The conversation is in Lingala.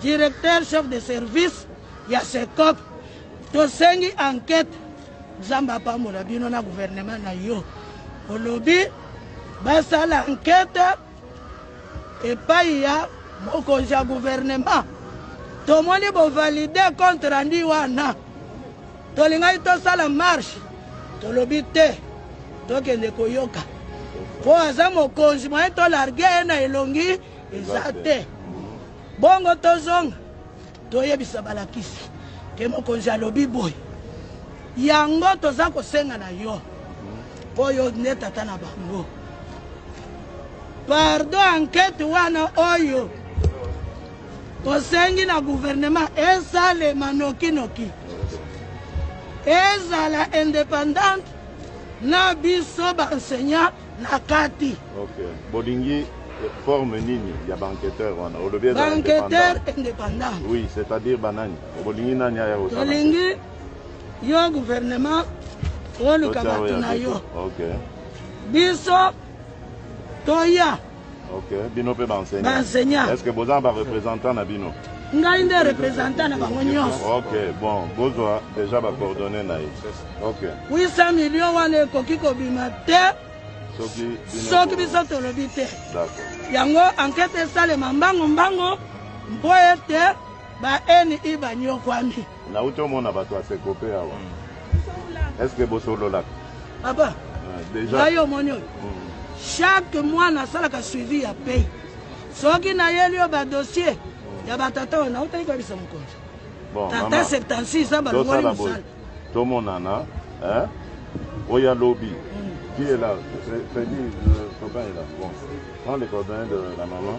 directeur chef de service ya secop tosengi enquête nzambe apambola bino na gouvernement na yo olobi basala enquête epai ya mokonzi ya gouvernement tomoni bovalide compte rendu wana tolingaki tosala marche tolobi te tokende koyoka mpo aza mokonzi moye tolarge ye na elongi eza te bongo tozonga toyebisa balakisi ke mokonzi alobi boye yango toza kosenga na yo mpo yo nde tata na bango pardon ankete wana oyo tosengi na guvernema esalema nokinoki ezala independante na biso baenseignant na kati okay. bolingi forme nini ya banqueteur wana olobi banqueteur indépendant oui c'est à dire banani bolingi nani aya kosala tolingi yo gouvernement oluka bato na yo okay. biso toya Ok, bino pe ba enseignants. Ba enseignants. Est-ce que boza ba représentants na bino? ngai nde representant na bango nyonso ok bon bozwa deja bacoordonne na ye ok 800 million wana ekoki kobima te soki biso tolobi te yango ankete esalema mbango mbango mpo ete ba eni i banyokwami Nawuti omona batu ya secope awa est ce que bosololaka papa ngai omoni oyo chaque mois nasalaka suivi ya pay soki nayeli yo badossier ya batata oyo nautaki koyebisa mokonzi tata 76 a balongoli mosala tomonana oyo alobi qui est là Freddy, le copain est là. Bon, prends les coordonnées de la maman.